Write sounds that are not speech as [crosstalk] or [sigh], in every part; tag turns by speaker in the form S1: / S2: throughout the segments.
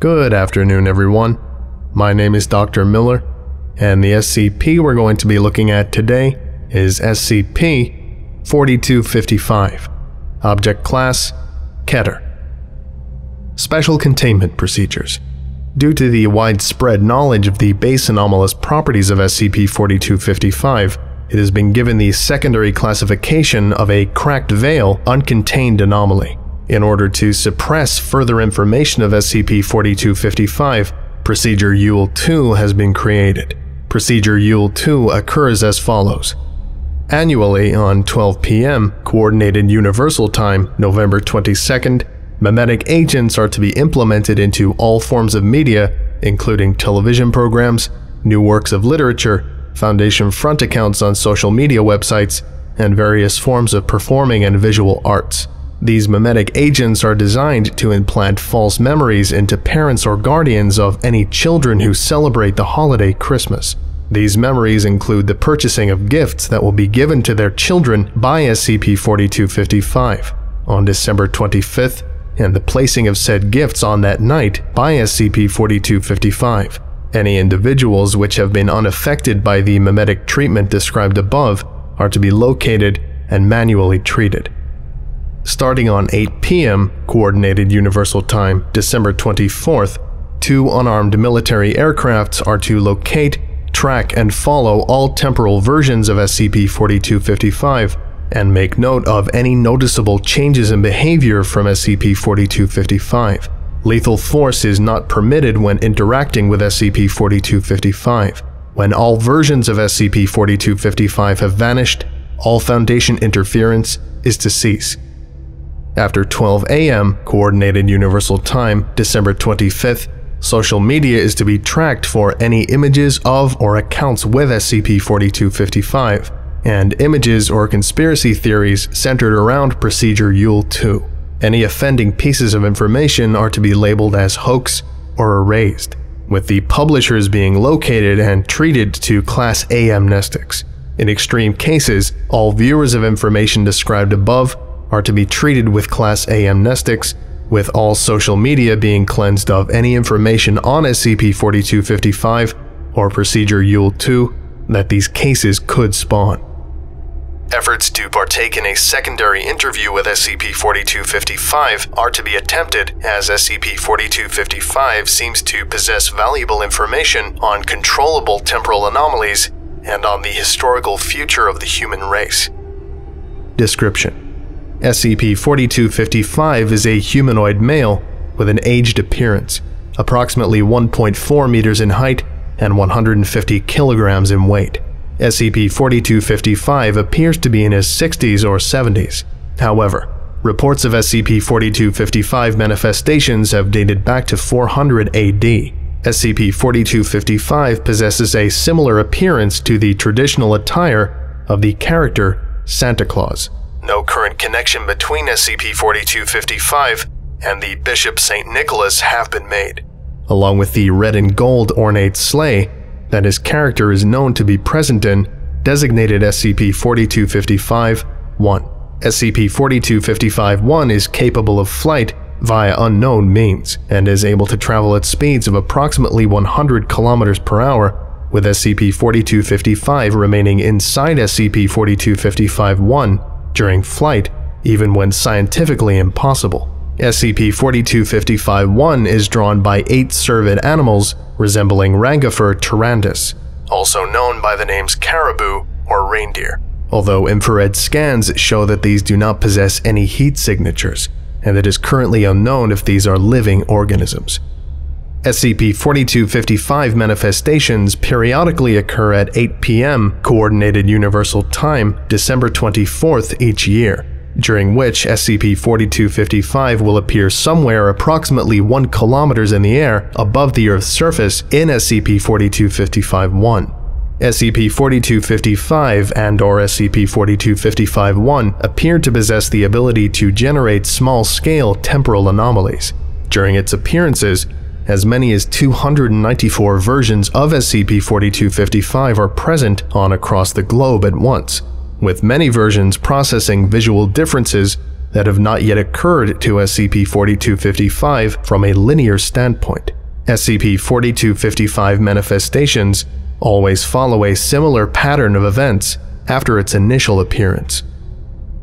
S1: Good afternoon, everyone. My name is Dr. Miller, and the SCP we're going to be looking at today is SCP 4255. Object Class Keter. Special Containment Procedures. Due to the widespread knowledge of the base anomalous properties of SCP 4255, it has been given the secondary classification of a cracked veil uncontained anomaly. In order to suppress further information of SCP-4255, Procedure Yule-2 has been created. Procedure Yule-2 occurs as follows. Annually on 12 p.m. Coordinated Universal Time, November 22nd, memetic agents are to be implemented into all forms of media, including television programs, new works of literature, Foundation front accounts on social media websites, and various forms of performing and visual arts. These memetic agents are designed to implant false memories into parents or guardians of any children who celebrate the holiday Christmas. These memories include the purchasing of gifts that will be given to their children by SCP-4255 on December 25th and the placing of said gifts on that night by SCP-4255. Any individuals which have been unaffected by the memetic treatment described above are to be located and manually treated. Starting on 8 p.m. Coordinated Universal Time, December 24th, two unarmed military aircrafts are to locate, track, and follow all temporal versions of SCP-4255 and make note of any noticeable changes in behavior from SCP-4255. Lethal force is not permitted when interacting with SCP-4255. When all versions of SCP-4255 have vanished, all Foundation interference is to cease. After 12 a.m. Coordinated Universal Time, December 25th, social media is to be tracked for any images of or accounts with SCP-4255, and images or conspiracy theories centered around Procedure Yule 2. Any offending pieces of information are to be labeled as hoax or erased, with the publishers being located and treated to Class A amnestics. In extreme cases, all viewers of information described above are to be treated with Class A amnestics, with all social media being cleansed of any information on SCP-4255 or Procedure Yule-2 that these cases could spawn. Efforts to partake in a secondary interview with SCP-4255 are to be attempted as SCP-4255 seems to possess valuable information on controllable temporal anomalies and on the historical future of the human race. Description SCP-4255 is a humanoid male with an aged appearance, approximately 1.4 meters in height and 150 kilograms in weight. SCP-4255 appears to be in his 60s or 70s. However, reports of SCP-4255 manifestations have dated back to 400 AD. SCP-4255 possesses a similar appearance to the traditional attire of the character Santa Claus. No current connection between SCP-4255 and the Bishop St. Nicholas have been made. Along with the red and gold ornate sleigh that his character is known to be present in, designated SCP-4255-1. SCP-4255-1 is capable of flight via unknown means and is able to travel at speeds of approximately 100 km per hour with SCP-4255 remaining inside SCP-4255-1 during flight, even when scientifically impossible. SCP-4255-1 is drawn by eight cervid animals resembling Rangifer tarandus, also known by the names caribou or reindeer, although infrared scans show that these do not possess any heat signatures, and it is currently unknown if these are living organisms. SCP-4255 manifestations periodically occur at 8 p.m. Coordinated Universal Time, December 24th each year, during which SCP-4255 will appear somewhere approximately 1 kilometers in the air above the Earth's surface in SCP-4255-1. SCP-4255 and or SCP-4255-1 appear to possess the ability to generate small-scale temporal anomalies. During its appearances, as many as 294 versions of SCP-4255 are present on across the globe at once, with many versions processing visual differences that have not yet occurred to SCP 4255 from a linear standpoint. SCP 4255 manifestations always follow a similar pattern of events after its initial appearance.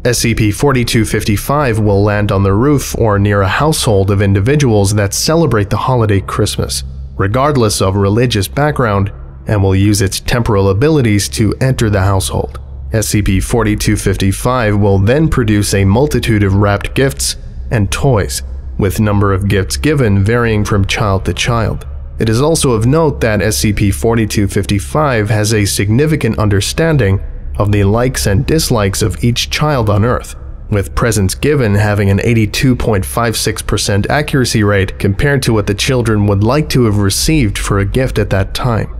S1: SCP 4255 will land on the roof or near a household of individuals that celebrate the holiday Christmas, regardless of religious background, and will use its temporal abilities to enter the household. SCP 4255 will then produce a multitude of wrapped gifts and toys, with number of gifts given varying from child to child. It is also of note that SCP 4255 has a significant understanding of the likes and dislikes of each child on Earth, with presents given having an 82.56% accuracy rate compared to what the children would like to have received for a gift at that time.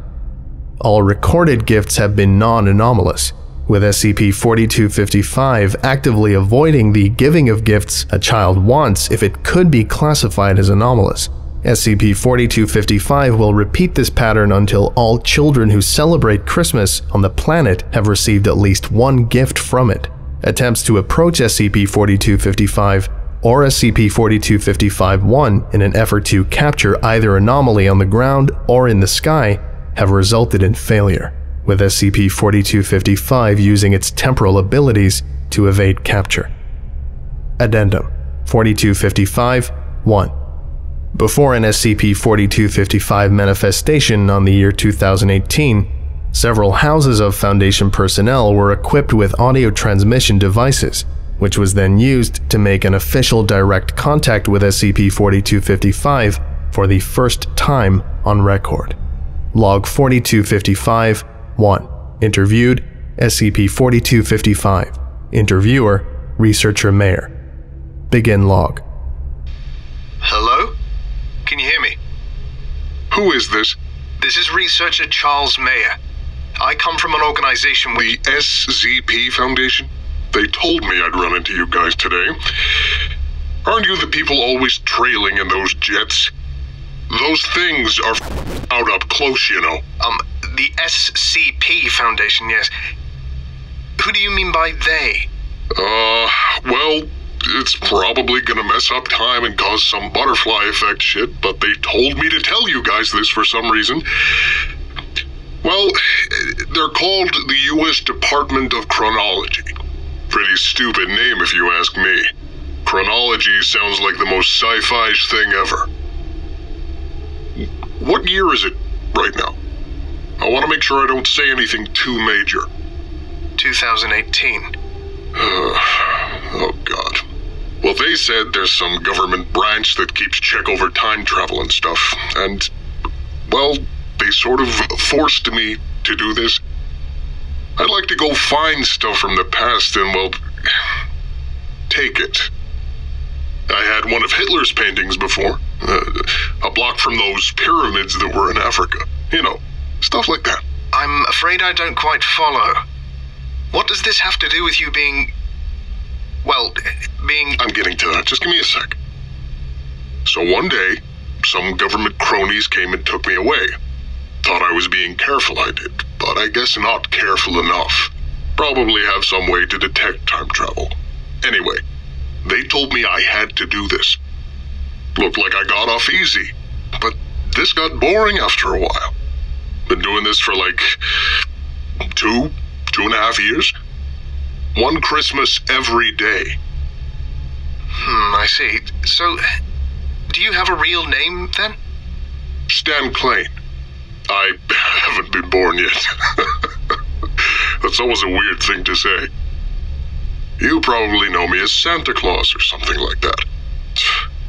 S1: All recorded gifts have been non anomalous, with SCP 4255 actively avoiding the giving of gifts a child wants if it could be classified as anomalous. SCP 4255 will repeat this pattern until all children who celebrate Christmas on the planet have received at least one gift from it. Attempts to approach SCP 4255 or SCP 4255 1 in an effort to capture either anomaly on the ground or in the sky have resulted in failure, with SCP 4255 using its temporal abilities to evade capture. Addendum 4255 1 before an SCP-4255 manifestation on the year 2018, several houses of Foundation personnel were equipped with audio transmission devices, which was then used to make an official direct contact with SCP-4255 for the first time on record. Log 4255 1. Interviewed SCP-4255 Interviewer Researcher Mayer Begin log
S2: Hello? Can you hear me?
S3: Who is this?
S2: This is researcher Charles Mayer. I come from an organization
S3: The SCP Foundation? They told me I'd run into you guys today. Aren't you the people always trailing in those jets? Those things are out up close, you know.
S2: Um, the SCP Foundation, yes. Who do you mean by they?
S3: Uh, well, it's probably gonna mess up time and cause some butterfly effect shit, but they told me to tell you guys this for some reason. Well, they're called the U.S. Department of Chronology. Pretty stupid name if you ask me. Chronology sounds like the most sci fi thing ever. What year is it right now? I want to make sure I don't say anything too major.
S2: 2018. [sighs]
S3: oh, God. Well, they said there's some government branch that keeps check over time travel and stuff, and, well, they sort of forced me to do this. I'd like to go find stuff from the past and, well, take it. I had one of Hitler's paintings before, uh, a block from those pyramids that were in Africa. You know, stuff like that.
S2: I'm afraid I don't quite follow. What does this have to do with you being. Well, being.
S3: I'm getting to that. Just give me a sec. So one day, some government cronies came and took me away. Thought I was being careful, I did, but I guess not careful enough. Probably have some way to detect time travel. Anyway, they told me I had to do this. Looked like I got off easy, but this got boring after a while. Been doing this for like two, two and a half years. One Christmas every day.
S2: Hmm, I see. So, do you have a real name then?
S3: Stan Klein. I [laughs] haven't been born yet. [laughs] That's always a weird thing to say. You probably know me as Santa Claus or something like that.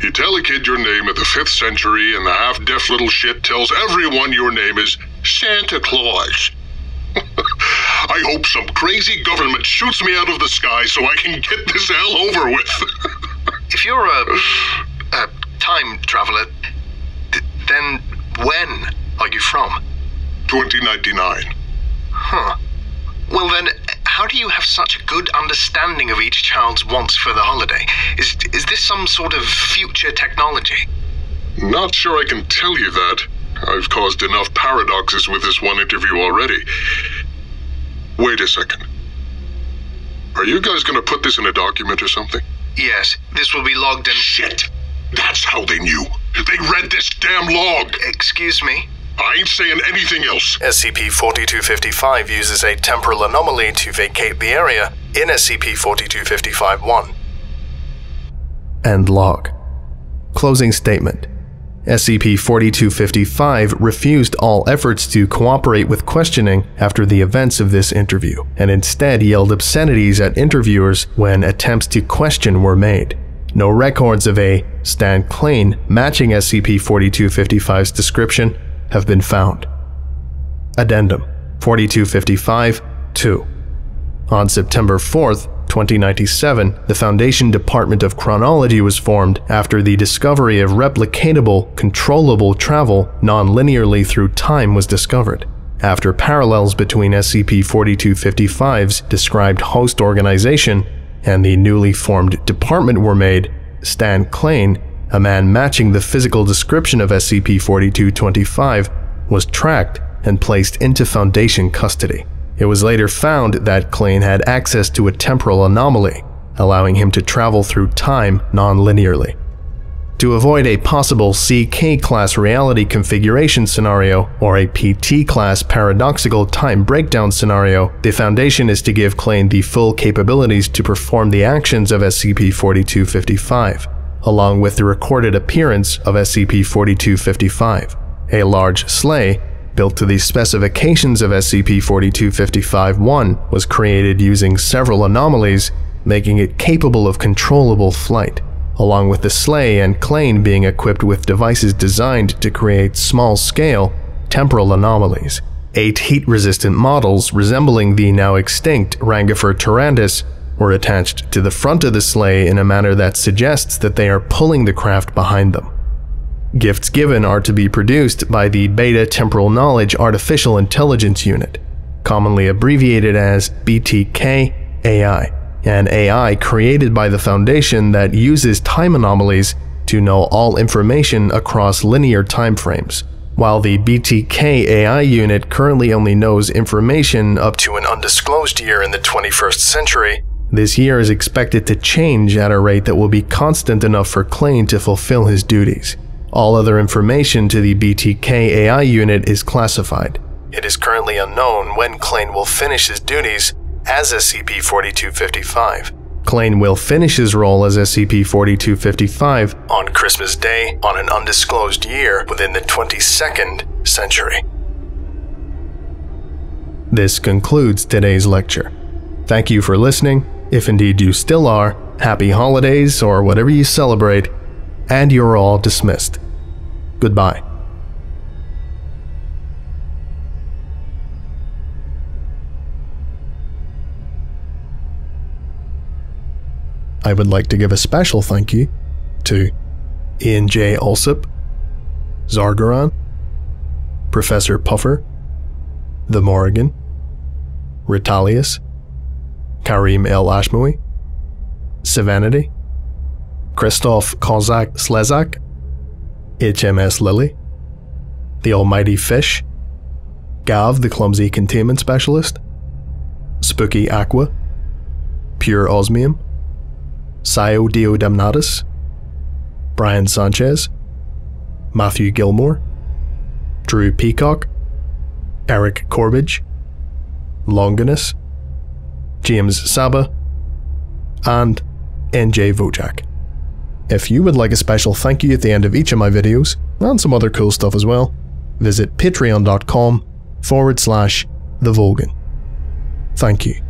S3: You tell a kid your name at the 5th century, and the half deaf little shit tells everyone your name is Santa Claus. [laughs] I hope some crazy government shoots me out of the sky so I can get this hell over with.
S2: If you're a, a time traveler, th- then when are you from?
S3: 2099.
S2: Huh. Well then, how do you have such a good understanding of each child's wants for the holiday? Is is this some sort of future technology?
S3: Not sure I can tell you that. I've caused enough paradoxes with this one interview already. Wait a second. Are you guys gonna put this in a document or something?
S2: Yes, this will be logged and.
S3: Shit! That's how they knew. They read this damn log.
S2: Excuse me?
S3: I ain't saying anything else.
S1: SCP 4255 uses a temporal anomaly to vacate the area in SCP 4255 1. End log. Closing statement. SCP 4255 refused all efforts to cooperate with questioning after the events of this interview, and instead yelled obscenities at interviewers when attempts to question were made. No records of a Stan Klein matching SCP 4255's description have been found. Addendum 4255 2. On September 4th, 2097, the Foundation Department of Chronology was formed after the discovery of replicatable, controllable travel non-linearly through time was discovered. After parallels between SCP-4255's described host organization and the newly formed department were made, Stan Klein, a man matching the physical description of SCP-4225, was tracked and placed into Foundation custody. It was later found that Klein had access to a temporal anomaly, allowing him to travel through time non-linearly. To avoid a possible CK-class reality configuration scenario or a PT-class paradoxical time breakdown scenario, the Foundation is to give Klein the full capabilities to perform the actions of SCP-4255, along with the recorded appearance of SCP-4255, a large sleigh built to the specifications of SCP-4255-1, was created using several anomalies, making it capable of controllable flight, along with the sleigh and Klein being equipped with devices designed to create small-scale temporal anomalies. Eight heat-resistant models resembling the now extinct Rangifer tarandus were attached to the front of the sleigh in a manner that suggests that they are pulling the craft behind them. Gifts given are to be produced by the Beta Temporal Knowledge Artificial Intelligence Unit, commonly abbreviated as BTK AI, an AI created by the Foundation that uses time anomalies to know all information across linear timeframes. While the BTK AI unit currently only knows information up to an undisclosed year in the 21st century, this year is expected to change at a rate that will be constant enough for Klein to fulfill his duties. All other information to the BTK AI unit is classified. It is currently unknown when Klein will finish his duties as SCP-4255. Klein will finish his role as SCP-4255 on Christmas Day on an undisclosed year within the 22nd century. This concludes today's lecture. Thank you for listening. If indeed you still are, happy holidays or whatever you celebrate, and you're all dismissed. Goodbye. I would like to give a special thank you to Ian J. Alsop, Zargaran, Professor Puffer, The Morrigan, Ritalius, Karim El Ashmawi, Savanity, Christoph Kozak Slezak, HMS Lily, the Almighty Fish, Gav the Clumsy Containment Specialist, Spooky Aqua, Pure Osmium, Sio Damnatus, Brian Sanchez, Matthew Gilmore, Drew Peacock, Eric Corbage, Longinus, James Saba, and NJ Vojak. If you would like a special thank you at the end of each of my videos, and some other cool stuff as well, visit patreon.com forward slash the Volgun. Thank you.